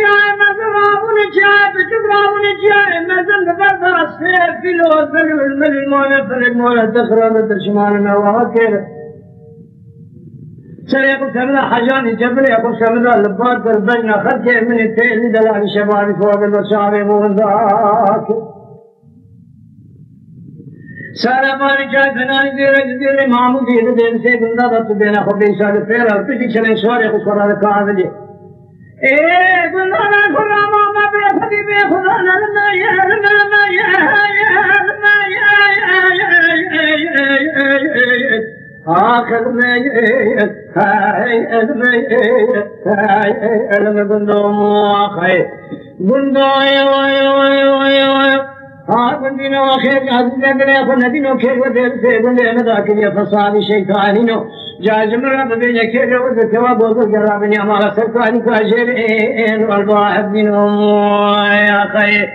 جاء مزرابون جاء بجبرابون جاء مزن بربر السير في لو فلو المل المولى فلو المولى تخرم تشمالنا وهكذا سر يقول سمدا حجاني جبل يقول سمدا لباد البجنة خدك من التيل دلع شبابي فوق البشاري مو ذاك. سارا بار جاي بناني دير دير مامو دير دير سي بندا بس بينا خبي سال فير تجي شلي شوار يقول قرار كاذلي هاندگي ندي ڪيئن فسالي ڪاهينو جازم رب بين كيد ود كوا بود يا اما سرت علي كاجل ان والواحد منهم يا خي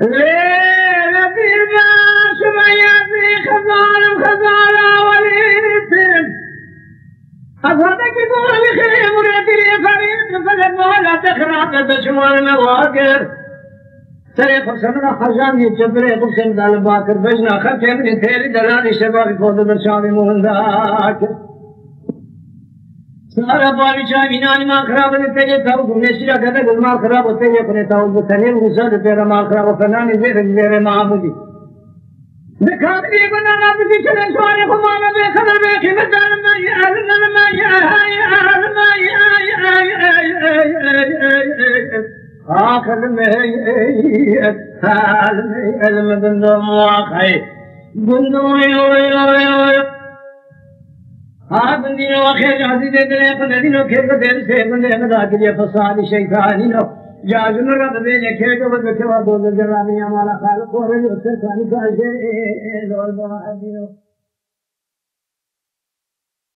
ليلة في الباس ما يبني خزارة خزارة وليلة أصدق قول خير لا تخراب بشمال نواقر سرے خسمنا خزان یہ چبرے خسن دل باکر بجنا خطے من تیری دلالی شباب فوض برشاوی مهنداک سارا باری چای بینانی ما خراب ہوتے یہ تاو گھومنے شیرا کہتا گل ما خراب ہوتے یہ اپنے تاو بتنے غصہ تیرا ما خراب فنانی زیر زیر معبودی دکھا دی بنا رب کی چلے سوارے کو مانا بے خبر بے خبر دار ما یا علم ما یا یا آخر مهيئت حال علم بالدمواقي بندوي وي وي وي آبندی نو آخر جازی دے دلے پندی نو کھیل دل سے بندے نو داکلی فساد شیطانی نو جاز نو رب دے لے کھیل جو بچے وا دو جرانی ہمارا خالق اور رسل خالق ہے اے دول بہادر